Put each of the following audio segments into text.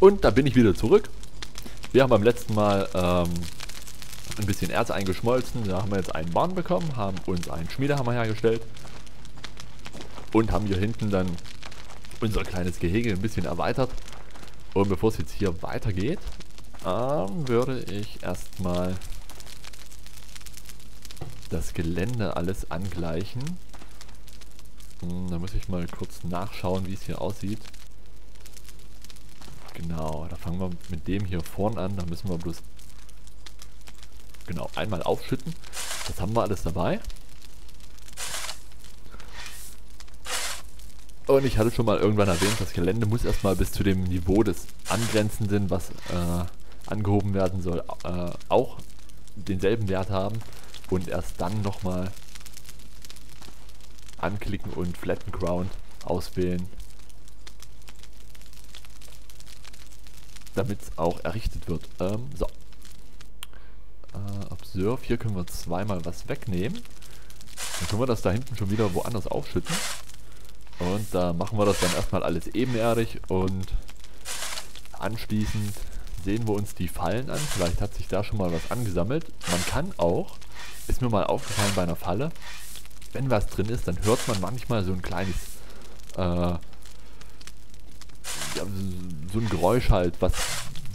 Und da bin ich wieder zurück. Wir haben beim letzten Mal ähm, ein bisschen Erz eingeschmolzen. Da haben wir jetzt einen Bahn bekommen, haben uns einen Schmiedehammer hergestellt und haben hier hinten dann unser kleines Gehege ein bisschen erweitert. Und bevor es jetzt hier weitergeht, ähm, würde ich erstmal das Gelände alles angleichen. Hm, da muss ich mal kurz nachschauen, wie es hier aussieht. Genau, da fangen wir mit dem hier vorn an. Da müssen wir bloß genau einmal aufschütten. Das haben wir alles dabei. Und ich hatte schon mal irgendwann erwähnt, das Gelände muss erstmal bis zu dem Niveau des Angrenzenden, was äh, angehoben werden soll, äh, auch denselben Wert haben. Und erst dann nochmal anklicken und Flatten Ground auswählen. Damit es auch errichtet wird. Ähm, so. Äh, Observe, hier können wir zweimal was wegnehmen. Dann können wir das da hinten schon wieder woanders aufschütten. Und da machen wir das dann erstmal alles ebenerdig und anschließend sehen wir uns die Fallen an. Vielleicht hat sich da schon mal was angesammelt. Man kann auch, ist mir mal aufgefallen bei einer Falle, wenn was drin ist, dann hört man manchmal so ein kleines, äh, ja, so ein Geräusch halt, was,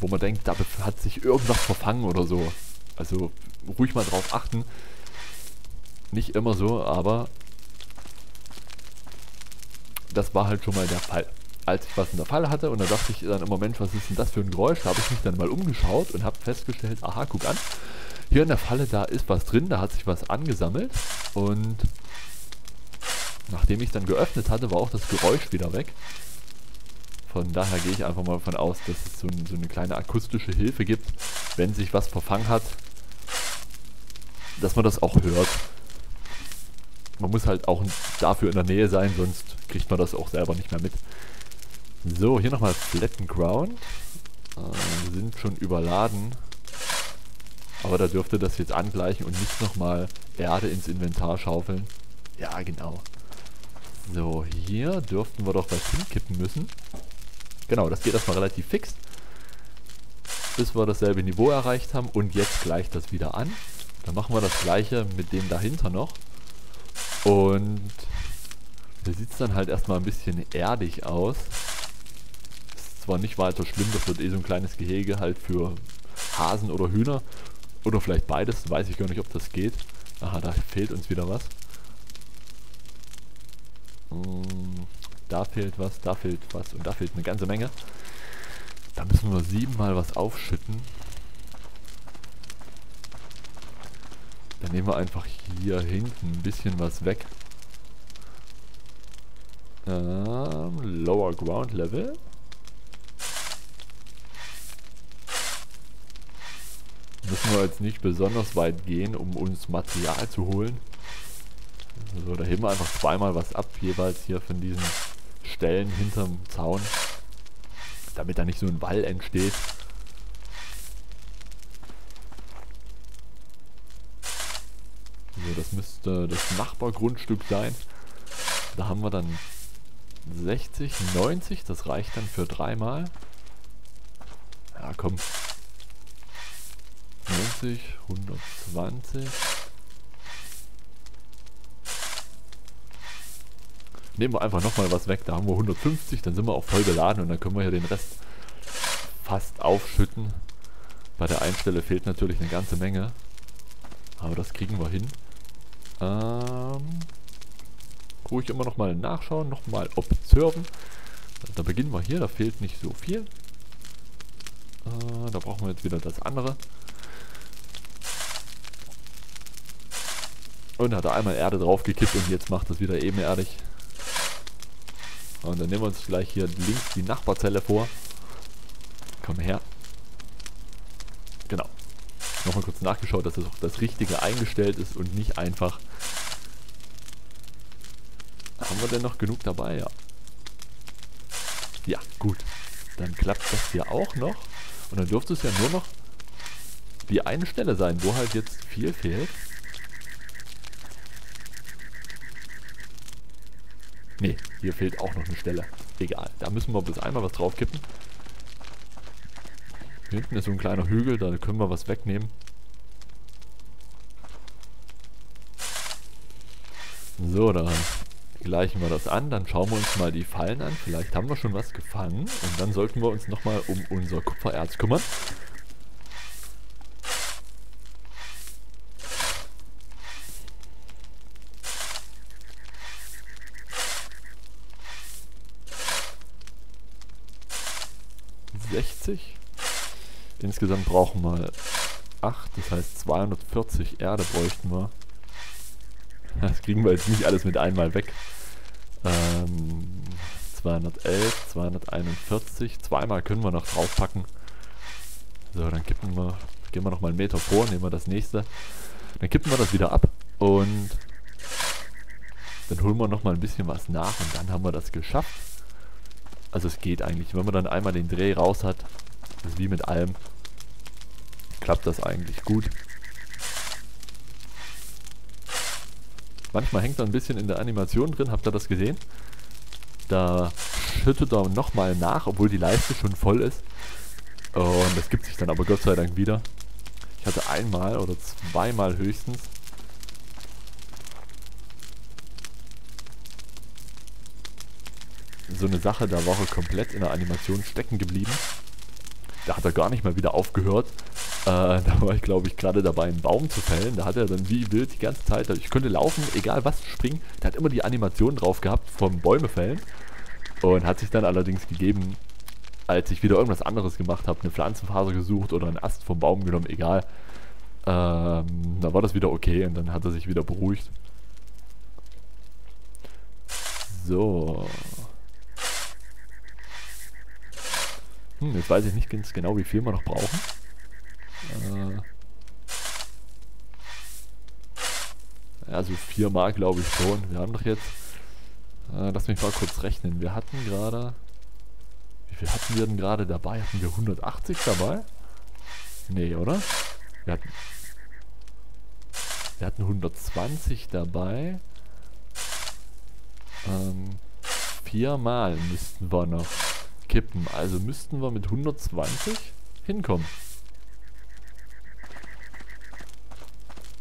wo man denkt, da hat sich irgendwas verfangen oder so. Also ruhig mal drauf achten. Nicht immer so, aber das war halt schon mal der Fall. Als ich was in der Falle hatte und da dachte ich dann im Moment, was ist denn das für ein Geräusch? Da habe ich mich dann mal umgeschaut und habe festgestellt, aha, guck an, hier in der Falle, da ist was drin, da hat sich was angesammelt und nachdem ich dann geöffnet hatte, war auch das Geräusch wieder weg. Von daher gehe ich einfach mal davon aus, dass es so, so eine kleine akustische Hilfe gibt, wenn sich was verfangen hat, dass man das auch hört man muss halt auch dafür in der Nähe sein, sonst kriegt man das auch selber nicht mehr mit. So, hier nochmal Flatten Ground. Äh, wir sind schon überladen. Aber da dürfte das jetzt angleichen und nicht nochmal Erde ins Inventar schaufeln. Ja, genau. So, hier dürften wir doch was hinkippen müssen. Genau, das geht erstmal relativ fix. Bis wir dasselbe Niveau erreicht haben. Und jetzt gleicht das wieder an. Dann machen wir das gleiche mit dem dahinter noch. Und da sieht dann halt erstmal ein bisschen erdig aus. Ist zwar nicht weiter schlimm, das wird eh so ein kleines Gehege halt für Hasen oder Hühner. Oder vielleicht beides, weiß ich gar nicht, ob das geht. Aha, da fehlt uns wieder was. Hm, da fehlt was, da fehlt was und da fehlt eine ganze Menge. Da müssen wir siebenmal was aufschütten. Dann nehmen wir einfach hier hinten ein bisschen was weg. Ähm, lower Ground Level. Müssen wir jetzt nicht besonders weit gehen, um uns Material zu holen. So, da heben wir einfach zweimal was ab, jeweils hier von diesen Stellen hinterm Zaun. Damit da nicht so ein Wall entsteht. So, das müsste das Nachbargrundstück sein. Da haben wir dann 60, 90, das reicht dann für dreimal. Ja, komm. 90, 120. Nehmen wir einfach nochmal was weg, da haben wir 150, dann sind wir auch voll beladen und dann können wir hier den Rest fast aufschütten. Bei der Einstelle fehlt natürlich eine ganze Menge. Aber das kriegen wir hin. Ähm, ruhig immer noch mal nachschauen, noch mal observen. Da beginnen wir hier, da fehlt nicht so viel. Äh, da brauchen wir jetzt wieder das andere. Und hat er einmal Erde draufgekippt und jetzt macht das wieder ebenerdig. Und dann nehmen wir uns gleich hier links die Nachbarzelle vor. Komm her. Genau nochmal kurz nachgeschaut, dass das auch das Richtige eingestellt ist und nicht einfach... Haben wir denn noch genug dabei? Ja. Ja, gut. Dann klappt das hier auch noch. Und dann dürfte es ja nur noch die eine Stelle sein, wo halt jetzt viel fehlt. Ne, hier fehlt auch noch eine Stelle. Egal, da müssen wir bis einmal was draufkippen. Hinten ist so ein kleiner Hügel, da können wir was wegnehmen. So, dann gleichen wir das an, dann schauen wir uns mal die Fallen an. Vielleicht haben wir schon was gefangen und dann sollten wir uns nochmal um unser Kupfererz kümmern. Insgesamt brauchen wir 8, das heißt 240 Erde bräuchten wir. Das kriegen wir jetzt nicht alles mit einmal weg. Ähm, 211, 241, zweimal können wir noch draufpacken. So, dann kippen wir, gehen wir nochmal einen Meter vor, nehmen wir das nächste. Dann kippen wir das wieder ab und dann holen wir nochmal ein bisschen was nach und dann haben wir das geschafft. Also es geht eigentlich, wenn man dann einmal den Dreh raus hat, ist wie mit allem, klappt das eigentlich gut. Manchmal hängt er ein bisschen in der Animation drin, habt ihr das gesehen? Da schüttet er nochmal nach, obwohl die Leiste schon voll ist. Und das gibt sich dann aber Gott sei Dank wieder. Ich hatte einmal oder zweimal höchstens. So eine Sache, da war er komplett in der Animation stecken geblieben. Da hat er gar nicht mal wieder aufgehört. Äh, da war ich, glaube ich, gerade dabei, einen Baum zu fällen. Da hat er dann wie wild die ganze Zeit, ich könnte laufen, egal was, springen. Der hat immer die Animation drauf gehabt vom Bäume fällen. Und hat sich dann allerdings gegeben, als ich wieder irgendwas anderes gemacht habe, eine Pflanzenfaser gesucht oder einen Ast vom Baum genommen, egal. Ähm, da war das wieder okay und dann hat er sich wieder beruhigt. So. Hm, jetzt weiß ich nicht ganz genau, wie viel wir noch brauchen. Äh, also viermal glaube ich schon. Wir haben doch jetzt... Äh, lass mich mal kurz rechnen. Wir hatten gerade... Wie viel hatten wir denn gerade dabei? Hatten wir 180 dabei? Nee, oder? Wir hatten... Wir hatten 120 dabei. Ähm, viermal müssten wir noch kippen. Also müssten wir mit 120 hinkommen.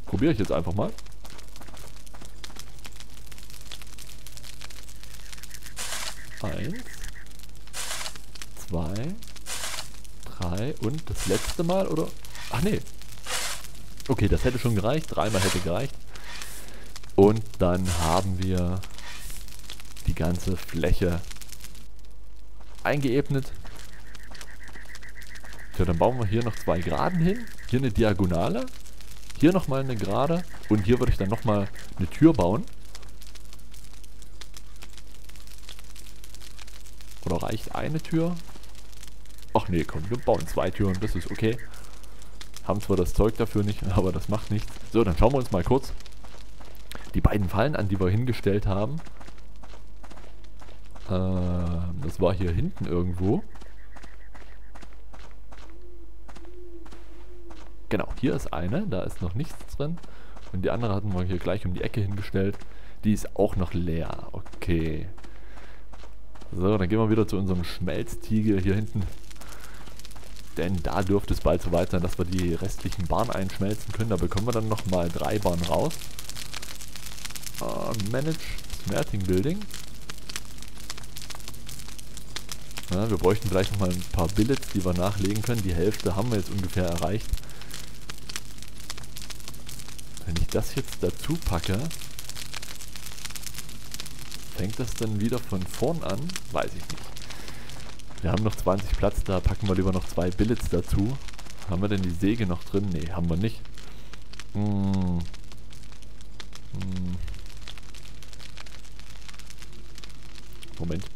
Probiere ich jetzt einfach mal. Eins, zwei, drei und das letzte Mal, oder? Ach nee. Okay, das hätte schon gereicht. Dreimal hätte gereicht. Und dann haben wir die ganze Fläche eingeebnet. So, dann bauen wir hier noch zwei Geraden hin. Hier eine Diagonale. Hier nochmal eine gerade. Und hier würde ich dann nochmal eine Tür bauen. Oder reicht eine Tür? Ach nee, komm, wir bauen zwei Türen, das ist okay. Haben zwar das Zeug dafür nicht, aber das macht nichts. So, dann schauen wir uns mal kurz die beiden Fallen an, die wir hingestellt haben. Ähm, das war hier hinten irgendwo. Genau, hier ist eine, da ist noch nichts drin. Und die andere hatten wir hier gleich um die Ecke hingestellt. Die ist auch noch leer. Okay. So, dann gehen wir wieder zu unserem Schmelztiegel hier hinten. Denn da dürfte es bald so weit sein, dass wir die restlichen Bahnen einschmelzen können. Da bekommen wir dann nochmal drei Bahnen raus. Uh, manage Smelting Building. Ja, wir bräuchten vielleicht nochmal ein paar Billets, die wir nachlegen können. Die Hälfte haben wir jetzt ungefähr erreicht. Wenn ich das jetzt dazu packe, fängt das dann wieder von vorn an? Weiß ich nicht. Wir haben noch 20 Platz, da packen wir lieber noch zwei Billets dazu. Haben wir denn die Säge noch drin? Ne, haben wir nicht. Hm. Hm. Moment.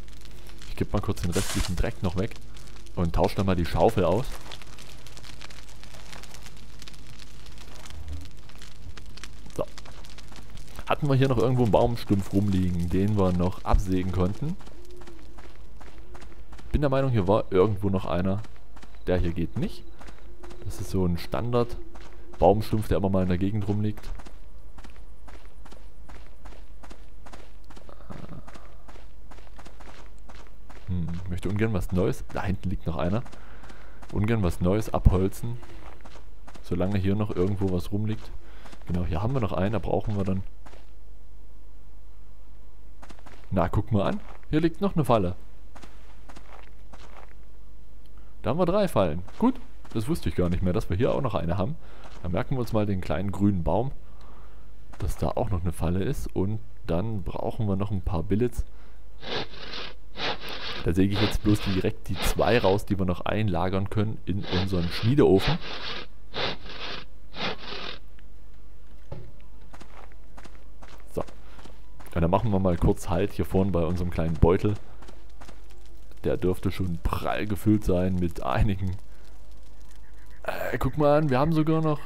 Ich gebe mal kurz den restlichen Dreck noch weg und tausche dann mal die Schaufel aus. Hatten wir hier noch irgendwo einen Baumstumpf rumliegen, den wir noch absägen konnten. Bin der Meinung, hier war irgendwo noch einer. Der hier geht nicht. Das ist so ein Standard Baumstumpf, der immer mal in der Gegend rumliegt. Hm, möchte ungern was Neues. Da hinten liegt noch einer. ungern was Neues abholzen. Solange hier noch irgendwo was rumliegt. Genau, hier haben wir noch einen, da brauchen wir dann... Na, guck mal an. Hier liegt noch eine Falle. Da haben wir drei Fallen. Gut, das wusste ich gar nicht mehr, dass wir hier auch noch eine haben. Dann merken wir uns mal den kleinen grünen Baum, dass da auch noch eine Falle ist. Und dann brauchen wir noch ein paar Billets. Da säge ich jetzt bloß direkt die zwei raus, die wir noch einlagern können in unseren Schmiedeofen. So. Und dann machen wir mal kurz Halt hier vorne bei unserem kleinen Beutel. Der dürfte schon prall gefüllt sein mit einigen... Äh, guck mal an, wir haben sogar noch...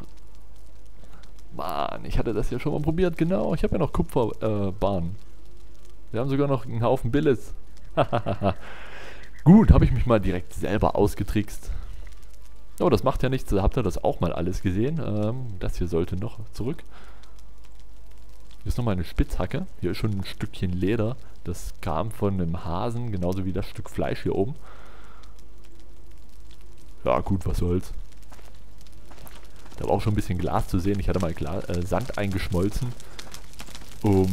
Mann, ich hatte das ja schon mal probiert, genau. Ich habe ja noch Kupferbahn. Äh, wir haben sogar noch einen Haufen Billets. Gut, habe ich mich mal direkt selber ausgetrickst. Oh, das macht ja nichts, habt ihr das auch mal alles gesehen. Ähm, das hier sollte noch zurück. Hier ist nochmal eine Spitzhacke. Hier ist schon ein Stückchen Leder. Das kam von einem Hasen, genauso wie das Stück Fleisch hier oben. Ja gut, was soll's. Da war auch schon ein bisschen Glas zu sehen. Ich hatte mal Gla äh, Sand eingeschmolzen, um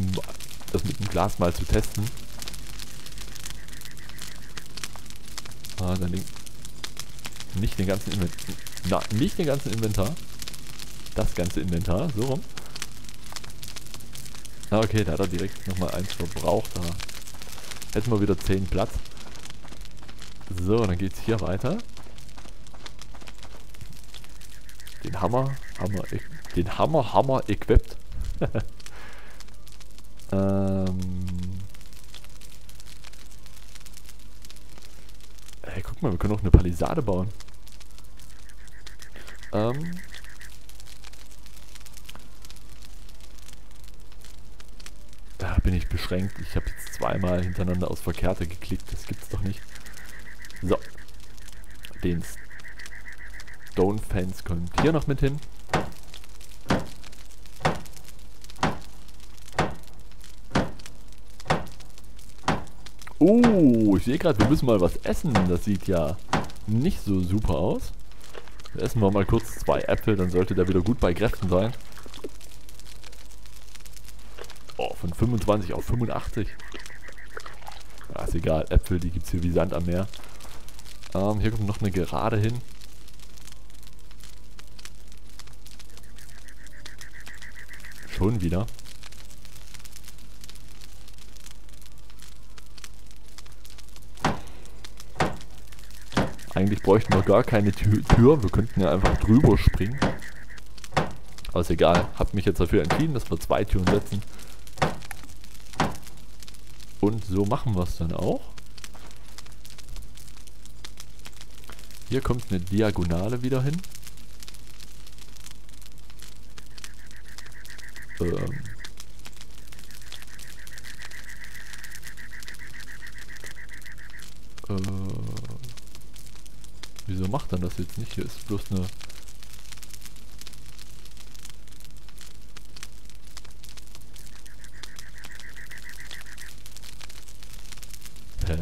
das mit dem Glas mal zu testen. Ah, dann den, nicht den ganzen Inventar. Na, nicht den ganzen Inventar. Das ganze Inventar, so rum. Ah, okay, da hat er direkt nochmal eins verbraucht. Da hätten wir wieder 10 Platz. So, dann geht's hier weiter. Den Hammer, Hammer, den Hammer, Hammer equipped. ähm, guck mal, wir können auch eine Palisade bauen. Ähm. Da bin ich beschränkt. Ich habe jetzt zweimal hintereinander aus Verkehrte geklickt. Das gibt's doch nicht. So. Den Stone Fence kommt hier noch mit hin. Oh, ich sehe gerade, wir müssen mal was essen. Das sieht ja nicht so super aus. Essen wir mal kurz zwei Äpfel, dann sollte der wieder gut bei Kräften sein. Oh, von 25 auf 85. Ja, ist egal, Äpfel, die gibt es hier wie Sand am Meer. Ähm, hier kommt noch eine Gerade hin. Schon wieder. Eigentlich bräuchten wir gar keine Tür. Wir könnten ja einfach drüber springen. Aber ist egal. Hab mich jetzt dafür entschieden, dass wir zwei Türen setzen. Und so machen wir es dann auch. Hier kommt eine Diagonale wieder hin. Ähm. Äh. Wieso macht er das jetzt nicht? Hier ist bloß eine... Hä?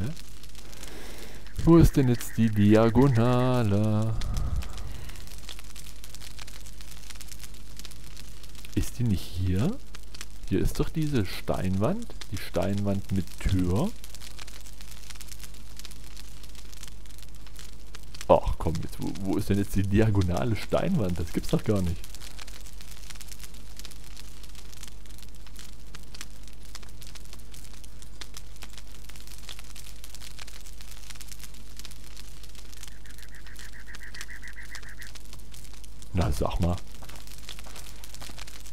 Wo ist denn jetzt die Diagonale? Ist die nicht hier? Hier ist doch diese Steinwand. Die Steinwand mit Tür. Ach komm, jetzt, wo, wo ist denn jetzt die diagonale Steinwand? Das gibt's doch gar nicht. Na, sag mal.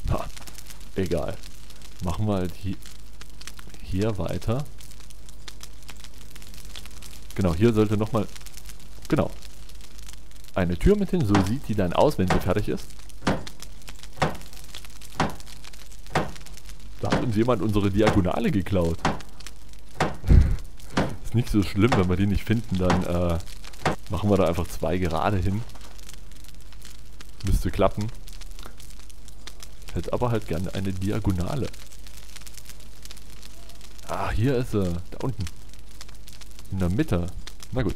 Na, egal. Machen wir halt hier, hier weiter. Genau, hier sollte nochmal... Genau, eine Tür mit hin. So sieht die dann aus, wenn sie fertig ist. Da hat uns jemand unsere Diagonale geklaut. ist nicht so schlimm, wenn wir die nicht finden, dann äh, machen wir da einfach zwei gerade hin. Müsste klappen. Hätte aber halt gerne eine Diagonale. Ah, hier ist sie. Da unten. In der Mitte. Na gut.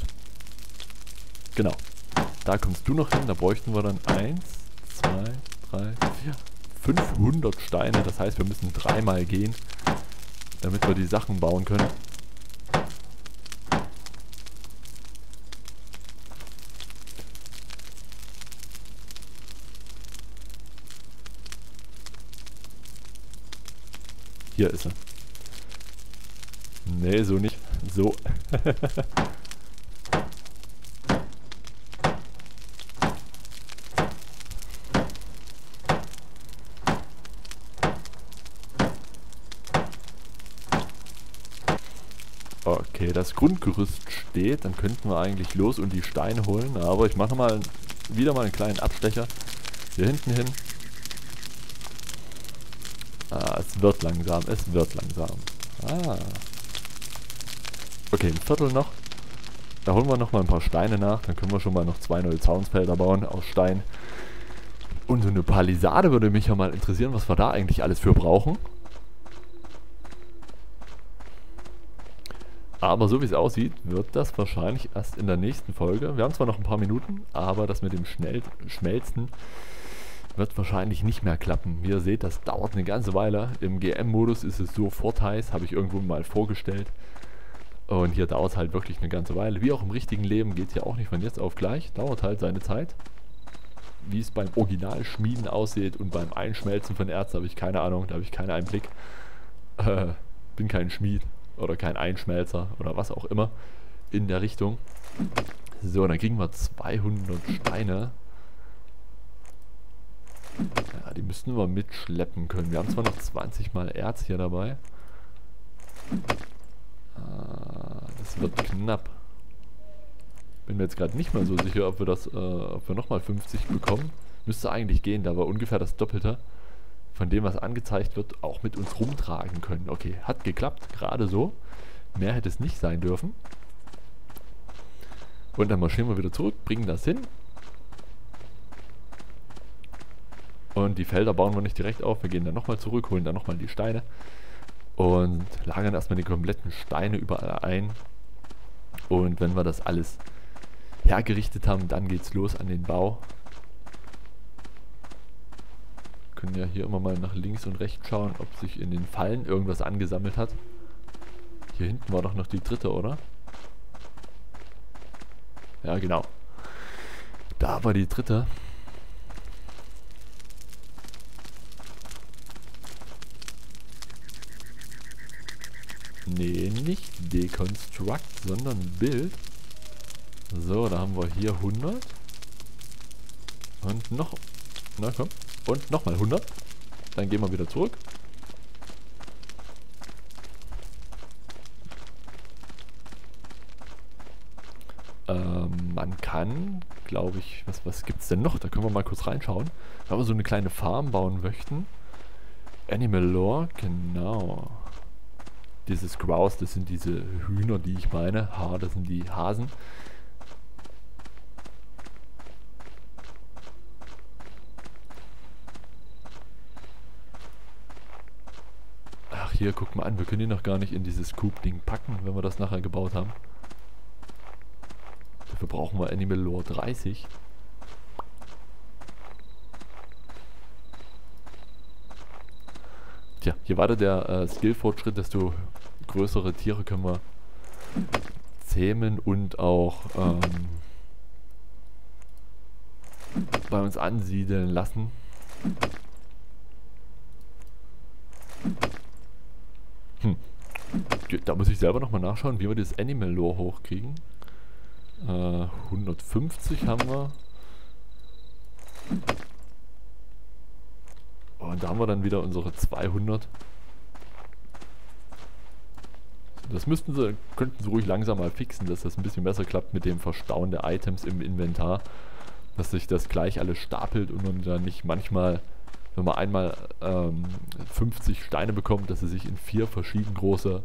Genau. Da kommst du noch hin, da bräuchten wir dann 1, 2, 3, 4, 500 Steine. Das heißt, wir müssen dreimal gehen, damit wir die Sachen bauen können. Hier ist er. Nee, so nicht. So. Okay, das Grundgerüst steht, dann könnten wir eigentlich los und die Steine holen, aber ich mache mal wieder mal einen kleinen Abstecher hier hinten hin. Ah, es wird langsam, es wird langsam. Ah. Okay, ein Viertel noch. Da holen wir noch mal ein paar Steine nach, dann können wir schon mal noch zwei neue Zaunsfelder bauen aus Stein. Und so eine Palisade würde mich ja mal interessieren, was wir da eigentlich alles für brauchen. Aber so wie es aussieht, wird das wahrscheinlich erst in der nächsten Folge. Wir haben zwar noch ein paar Minuten, aber das mit dem Schnell Schmelzen wird wahrscheinlich nicht mehr klappen. Wie ihr seht, das dauert eine ganze Weile. Im GM-Modus ist es sofort heiß, habe ich irgendwo mal vorgestellt. Und hier dauert es halt wirklich eine ganze Weile. Wie auch im richtigen Leben geht es ja auch nicht von jetzt auf gleich. Dauert halt seine Zeit. Wie es beim Originalschmieden aussieht und beim Einschmelzen von Erz habe ich keine Ahnung, da habe ich keinen Einblick. Äh, bin kein Schmied oder kein Einschmelzer oder was auch immer in der Richtung. So, dann kriegen wir 200 Steine. Ja, die müssten wir mitschleppen können. Wir haben zwar noch 20 mal Erz hier dabei. Ah, das wird knapp. Bin mir jetzt gerade nicht mal so sicher, ob wir das, äh, ob wir nochmal 50 bekommen. Müsste eigentlich gehen, da wir ungefähr das Doppelte von dem, was angezeigt wird, auch mit uns rumtragen können. Okay, hat geklappt, gerade so. Mehr hätte es nicht sein dürfen. Und dann marschieren wir wieder zurück, bringen das hin. Und die Felder bauen wir nicht direkt auf. Wir gehen dann nochmal zurück, holen dann nochmal die Steine. Und lagern erstmal die kompletten Steine überall ein. Und wenn wir das alles hergerichtet haben, dann geht's los an den Bau können ja hier immer mal nach links und rechts schauen, ob sich in den Fallen irgendwas angesammelt hat. Hier hinten war doch noch die dritte, oder? Ja, genau. Da war die dritte. Nee, nicht Deconstruct, sondern Bild. So, da haben wir hier 100. Und noch... Na komm. Und nochmal 100. Dann gehen wir wieder zurück. Ähm, man kann, glaube ich, was, was gibt es denn noch? Da können wir mal kurz reinschauen. Wenn wir so eine kleine Farm bauen möchten. Animal Lore, genau. Dieses Grouse, das sind diese Hühner, die ich meine. Ha, das sind die Hasen. Hier, guck mal an, wir können ihn noch gar nicht in dieses Coop-Ding packen, wenn wir das nachher gebaut haben. Dafür brauchen wir Animal Lore 30. Tja, je weiter der äh, Skill-Fortschritt, desto größere Tiere können wir zähmen und auch ähm, bei uns ansiedeln lassen. Hm. Da muss ich selber nochmal nachschauen, wie wir das Animal Lore hochkriegen. Äh, 150 haben wir. Und da haben wir dann wieder unsere 200. Das müssten sie, könnten sie ruhig langsam mal fixen, dass das ein bisschen besser klappt mit dem Verstauen der Items im Inventar. Dass sich das gleich alles stapelt und man dann nicht manchmal wenn man einmal ähm, 50 Steine bekommt, dass sie sich in vier verschieden große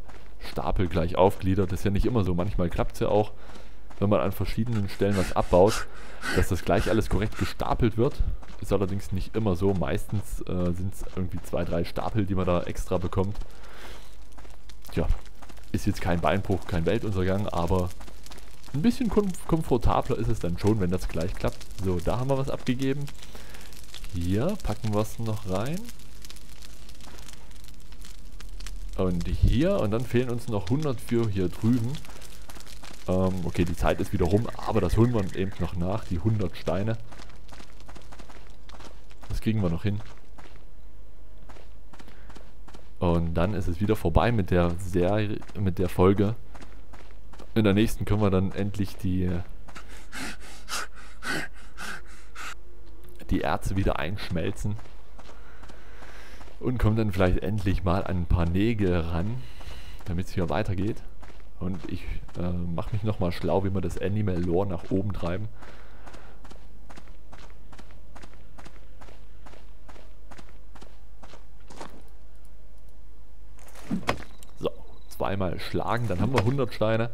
Stapel gleich aufgliedert. Das ist ja nicht immer so. Manchmal klappt es ja auch, wenn man an verschiedenen Stellen was abbaut, dass das gleich alles korrekt gestapelt wird. Ist allerdings nicht immer so. Meistens äh, sind es irgendwie zwei, drei Stapel, die man da extra bekommt. Tja, ist jetzt kein Beinbruch, kein Weltuntergang, aber ein bisschen kom komfortabler ist es dann schon, wenn das gleich klappt. So, da haben wir was abgegeben. Hier packen wir es noch rein. Und hier, und dann fehlen uns noch 100 für hier drüben. Ähm, okay, die Zeit ist wieder rum, aber das holen wir eben noch nach, die 100 Steine. Das kriegen wir noch hin. Und dann ist es wieder vorbei mit der Serie, mit der Folge. In der nächsten können wir dann endlich die die Erze wieder einschmelzen und kommen dann vielleicht endlich mal an ein paar Nägel ran, damit es hier weitergeht. Und ich äh, mache mich nochmal schlau, wie wir das Animal Lore nach oben treiben. So, zweimal schlagen, dann haben wir 100 Steine.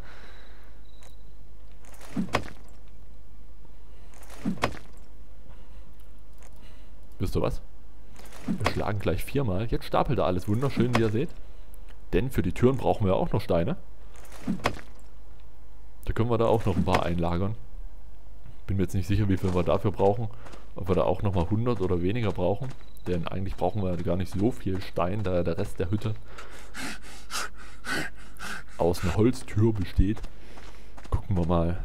Wisst ihr was? Wir schlagen gleich viermal. Jetzt stapelt er alles wunderschön, wie ihr seht. Denn für die Türen brauchen wir auch noch Steine. Da können wir da auch noch ein paar einlagern. Bin mir jetzt nicht sicher, wie viel wir dafür brauchen. Ob wir da auch nochmal 100 oder weniger brauchen. Denn eigentlich brauchen wir gar nicht so viel Stein, da der Rest der Hütte aus einer Holztür besteht. Gucken wir mal.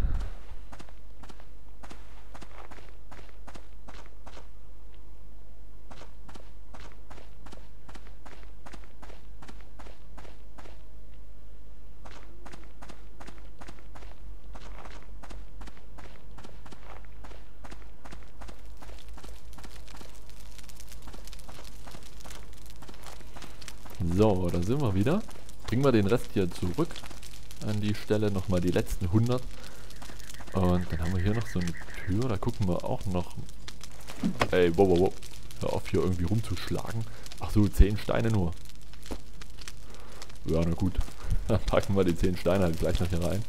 So, da sind wir wieder. Bringen wir den Rest hier zurück an die Stelle. Nochmal die letzten 100. Und dann haben wir hier noch so eine Tür. Da gucken wir auch noch... Ey, wow, wow, wow. Hör auf, hier irgendwie rumzuschlagen. Ach so, 10 Steine nur. Ja, na gut. Dann packen wir die 10 Steine halt gleich noch hier rein.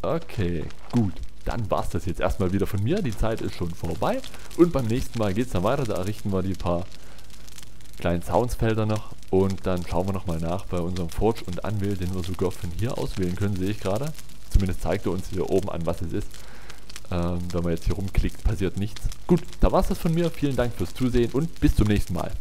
Okay, gut. Dann war es das jetzt erstmal wieder von mir. Die Zeit ist schon vorbei. Und beim nächsten Mal geht es dann weiter. Da errichten wir die paar kleinen Soundsfelder noch und dann schauen wir nochmal nach bei unserem Forge und Anwähl, den wir sogar von hier auswählen können, sehe ich gerade. Zumindest zeigt er uns hier oben an, was es ist. Ähm, wenn man jetzt hier rumklickt, passiert nichts. Gut, da war es das von mir. Vielen Dank fürs Zusehen und bis zum nächsten Mal.